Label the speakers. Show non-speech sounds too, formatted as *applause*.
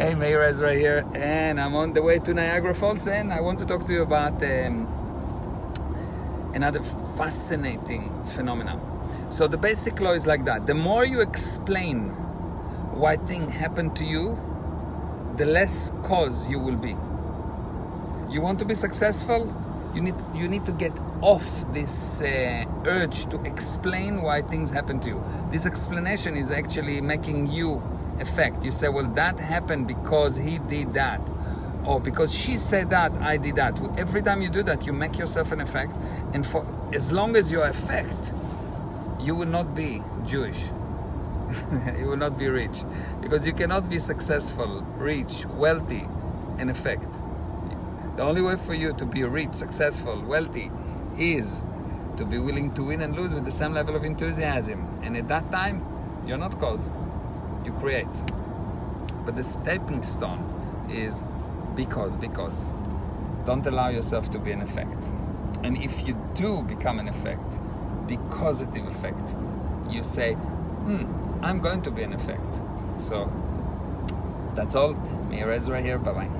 Speaker 1: Hey, Meir Ezra here, and I'm on the way to Niagara Falls, and I want to talk to you about um, another fascinating phenomenon. So the basic law is like that: the more you explain why thing happened to you, the less cause you will be. You want to be successful? You need you need to get off this uh, urge to explain why things happen to you. This explanation is actually making you effect. You say, well, that happened because he did that. Or because she said that, I did that. Every time you do that, you make yourself an effect. And for as long as you're effect, you will not be Jewish. *laughs* you will not be rich. Because you cannot be successful, rich, wealthy, and effect. The only way for you to be rich, successful, wealthy is to be willing to win and lose with the same level of enthusiasm. And at that time, you're not cause you create. But the stepping stone is because, because. Don't allow yourself to be an effect. And if you do become an effect, the causative effect, you say, hmm, I'm going to be an effect. So that's all. Meir Ezra here. Bye bye.